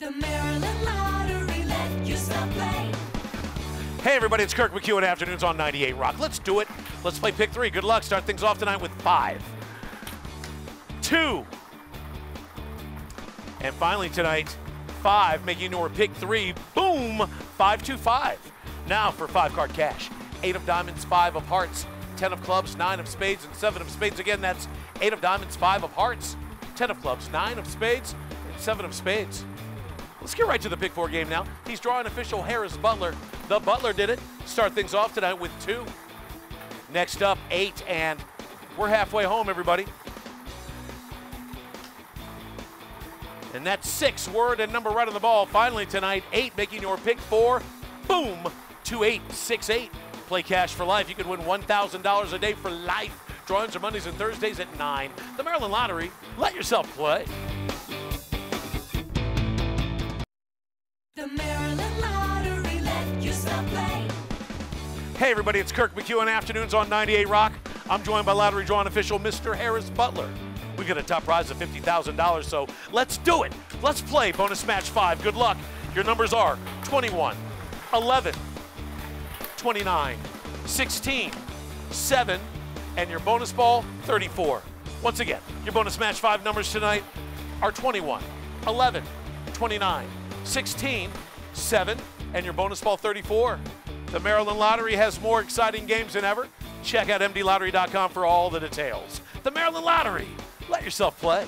The Maryland Lottery let play. Hey everybody, it's Kirk McEwen Afternoons on 98 Rock. Let's do it. Let's play pick three. Good luck. Start things off tonight with five, two, and finally tonight, five, making your pick three. Boom, five two five. Now for five card cash. Eight of diamonds, five of hearts, ten of clubs, nine of spades, and seven of spades. Again, that's eight of diamonds, five of hearts, ten of clubs, nine of spades, and seven of spades. Let's get right to the pick four game now. He's drawing official Harris Butler. The Butler did it. Start things off tonight with two. Next up, eight, and we're halfway home, everybody. And that's six. Word and number right on the ball. Finally tonight, eight making your pick four. Boom, two eight six eight. Play cash for life. You could win $1,000 a day for life. Drawings are Mondays and Thursdays at 9. The Maryland Lottery. Let yourself play. The Maryland Lottery let you stop play. Hey, everybody, it's Kirk McEwen Afternoons on 98 Rock. I'm joined by lottery Drawn official Mr. Harris Butler. We've got a top prize of $50,000, so let's do it. Let's play bonus match five. Good luck. Your numbers are 21, 11, 29, 16, 7, and your bonus ball 34. Once again, your bonus match five numbers tonight are 21, 11, 29, 16, 7, and your bonus ball 34. The Maryland Lottery has more exciting games than ever. Check out mdlottery.com for all the details. The Maryland Lottery. Let yourself play.